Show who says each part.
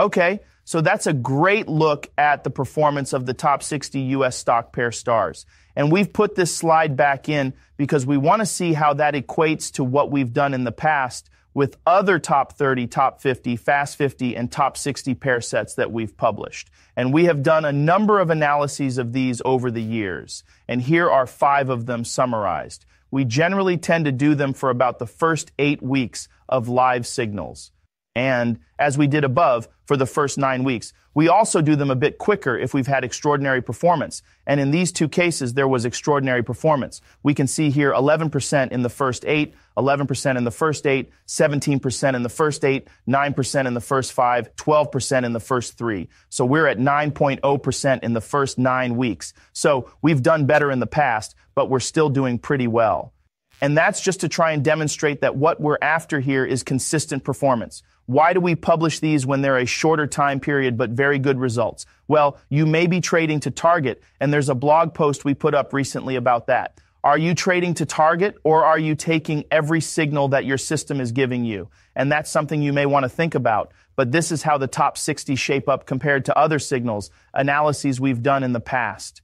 Speaker 1: Okay, so that's a great look at the performance of the top 60 U.S. stock pair stars. And we've put this slide back in because we want to see how that equates to what we've done in the past with other top 30, top 50, fast 50, and top 60 pair sets that we've published. And we have done a number of analyses of these over the years. And here are five of them summarized. We generally tend to do them for about the first eight weeks of live signals. And as we did above for the first nine weeks, we also do them a bit quicker if we've had extraordinary performance. And in these two cases, there was extraordinary performance. We can see here 11% in the first eight, 11% in the first eight, 17% in the first eight, 9% in the first five, 12% in the first three. So we're at 9.0% in the first nine weeks. So we've done better in the past, but we're still doing pretty well. And that's just to try and demonstrate that what we're after here is consistent performance. Why do we publish these when they're a shorter time period but very good results? Well, you may be trading to target, and there's a blog post we put up recently about that. Are you trading to target or are you taking every signal that your system is giving you? And that's something you may want to think about. But this is how the top 60 shape up compared to other signals, analyses we've done in the past.